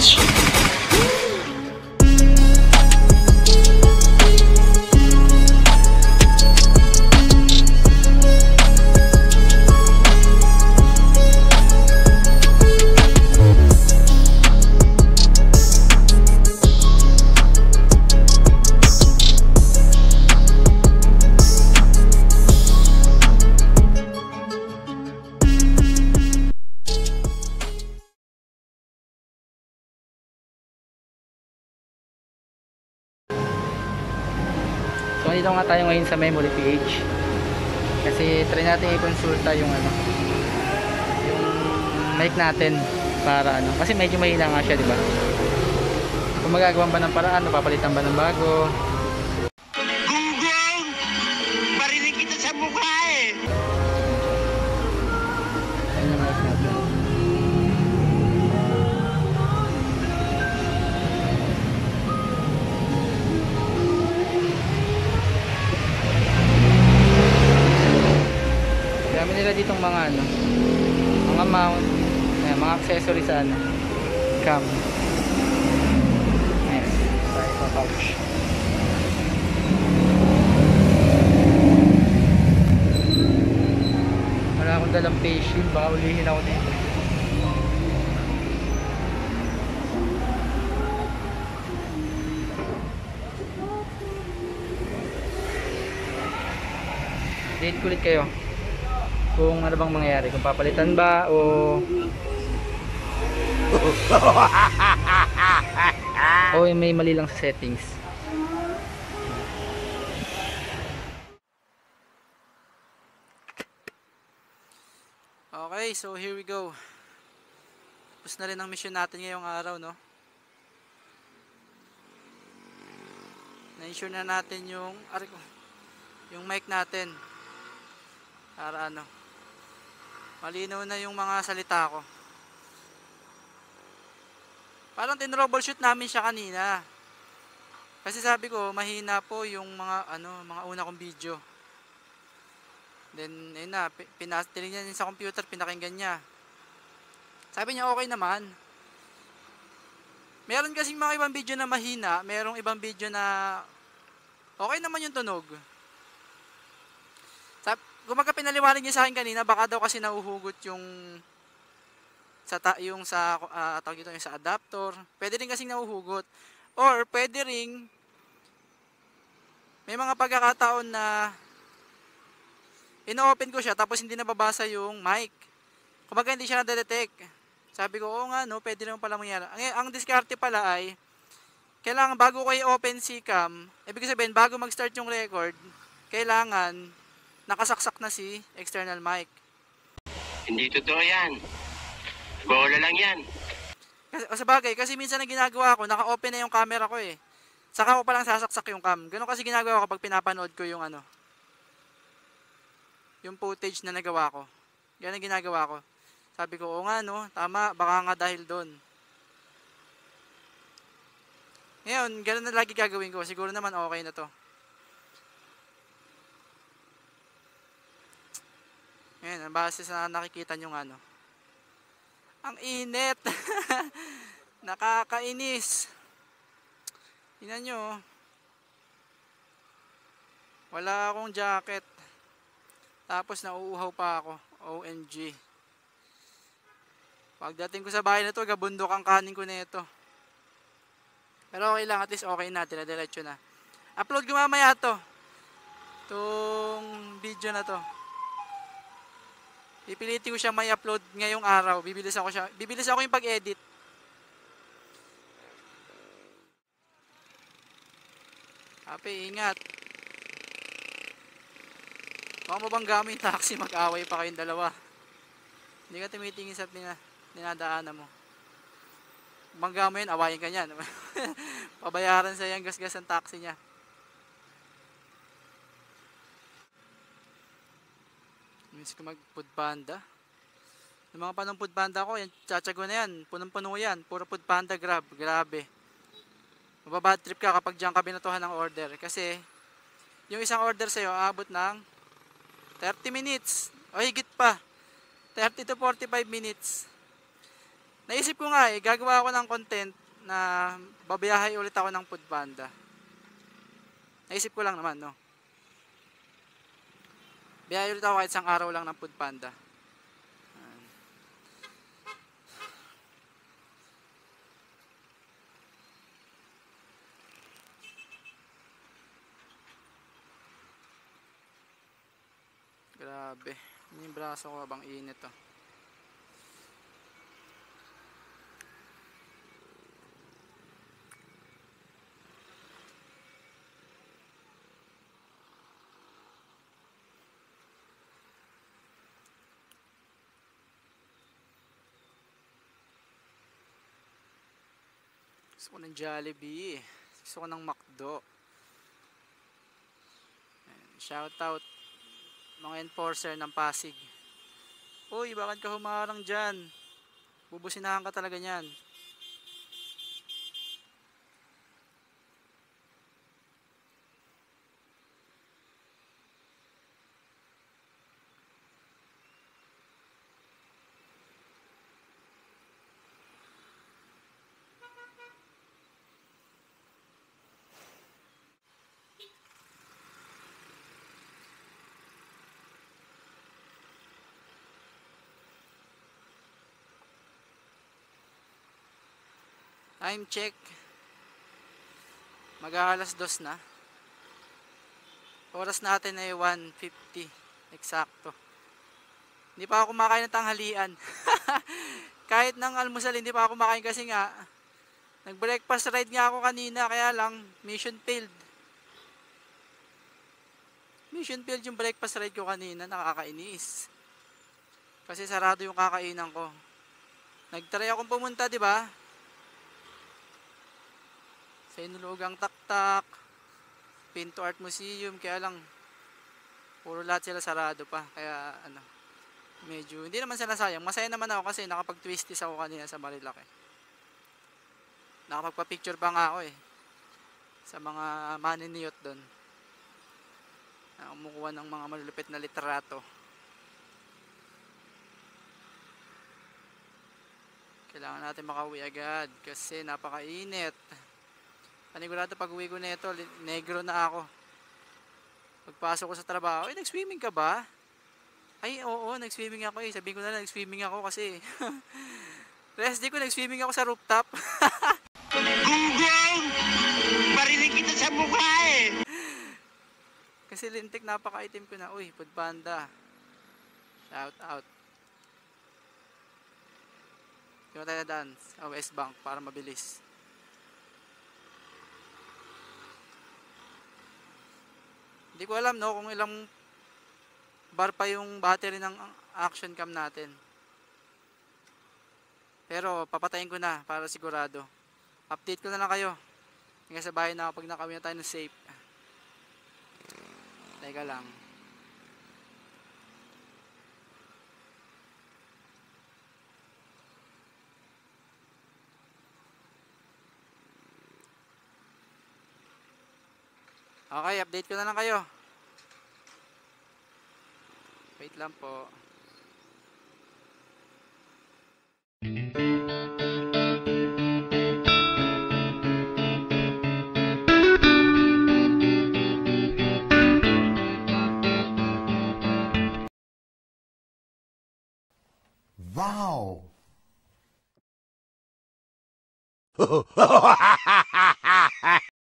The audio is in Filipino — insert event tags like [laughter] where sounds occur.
So dito nga tayo ngayon sa Memory PH. Kasi try natin i-consulta yung ano yung mic natin para ano kasi medyo mahina nga siya, di ba? Kung magagawan ba ng paraan, mapapalitan ba ng bago? Ditong mga ano, mga mount, ayan, mga accessories sa ano, cam. Ayan, sa pouch. Wala akong dalang shield, baka ulihin ako dito. Date kulit kayo kung ano bang mangyayari kung papalitan ba o [laughs] o may mali lang sa settings. Okay so here we go. Tapos na rin ang mission natin ngayong araw no? Na-ensure na natin yung ari ko yung mic natin para ano malinaw na yung mga salita ko. Parang tinroubleshoot namin siya kanina. Kasi sabi ko mahina po yung mga ano mga una kong video. Then ayun na pi- pinas tinignan niya sa computer pinakinggan niya. Sabi niya okay naman. Meron kasing mga ibang video na mahina merong ibang video na okay naman yung tunog gumaga pinaliwanag niya sa akin kanina baka daw kasi nahuhugot yung sa ta yung sa uh, tawag dito yung sa adapter. Pwede rin kasi nahuhugot or pwede ring may mga pagkakataon na ino-open ko siya tapos hindi nababasa yung mic. Kumbaga hindi siya na-detect. Sabi ko, oo nga no, pwede naman pala mangyari. Ang, ang diskarte pala ay kailangan bago ko i-open si cam, ibig sabihin bago mag-start yung record, kailangan nakasaksak na si external mic. Hindi totoo yan. Bola lang yan. Kasi, o sa bagay, kasi minsan ang ginagawa ko, naka-open na yung camera ko eh. Saka ko palang sasaksak yung cam. Ganun kasi ginagawa ko kapag pinapanood ko yung ano, yung footage na nagawa ko. Ganun ang ginagawa ko. Sabi ko, oo nga no, tama, baka nga dahil doon. Ngayon, ganun na lagi gagawin ko. Siguro naman okay na to. Ngayon, ang base sa nakikita nyo ano. Ang init. [laughs] Nakakainis. Tingnan nyo. oh. Wala akong jacket. Tapos nauuhaw pa ako. OMG. Pagdating ko sa bahay na to, gabundok ang kanin ko nito. Pero okay lang, at least okay na, diretso na. Upload ko mamaya to. Itong video na to. Pipilitin ko siya may upload ngayong araw. Bibilis ako siya. Bibilis ako yung pag-edit. Happy, ingat. Baka mo yung taxi, mag-away pa kayong dalawa. Hindi ka tumitingin sa pina, dinadaanan mo. Bangga mo yun, awayin ka niyan. [laughs] Pabayaran sa yung gasgas ang taxi niya. Miss ko mag food panda. Yung mga panong food panda ko, yan, tsatsago na yan. Punong-puno yan. Puro food panda grab. Grabe. Mababad trip ka kapag diyan ka binatuhan ng order. Kasi, yung isang order sa'yo, aabot ng 30 minutes. O higit pa. 30 to 45 minutes. Naisip ko nga eh, gagawa ako ng content na babiyahe ulit ako ng food panda. Naisip ko lang naman, no? Biyahe ulit ako kahit isang araw lang ng food panda. Grabe. Yun Yung braso ko habang init oh. Gusto ko ng Jollibee. Gusto ko ng McDo. Shout out mga enforcer ng Pasig. Uy, bakit ka humarang dyan? Bubusinahan ka talaga niyan. Time check. Mag-aalas dos na. Oras natin ay 1.50. Eksakto. Hindi pa ako kumakain ng tanghalian. [laughs] Kahit ng almusal, hindi pa ako kumakain kasi nga, nag-breakfast ride nga ako kanina, kaya lang, mission failed. Mission failed yung breakfast ride ko kanina, nakakainis. Kasi sarado yung kakainan ko. Nagtry akong pumunta, di ba? Sa Inulugang Taktak, Pinto Art Museum, kaya lang puro lahat sila sarado pa. Kaya ano, medyo hindi naman sila sayang. Masaya naman ako kasi nakapag-twisties ako kanina sa Marilaki. Nakapagpa-picture pa nga ako eh. Sa mga maniniyot doon. Na kumukuha ng mga malulupit na litrato. Kailangan natin makauwi agad kasi napakainit. Panigurado pag uwi ko nito, li- negro na ako. Pagpasok ko sa trabaho, ay nag-swimming ka ba? Ay oo, nag-swimming ako eh. Sabihin ko na lang, nag-swimming ako kasi. [laughs] Rest day ko, nag-swimming ako sa rooftop. [laughs] Gunggong! Barinig kita sa mukha eh! kasi lintik napaka-item ko na. Uy, food panda. Shout out. Kaya tayo na daan sa West Bank para mabilis. Hindi ko alam no kung ilang bar pa yung battery ng action cam natin. Pero papatayin ko na para sigurado. Update ko na lang kayo. Hanggang sa bahay na ako pag nakawin na tayo ng safe. Teka lang. Okay, update ko na lang kayo. Wait lang po. Wow! [laughs]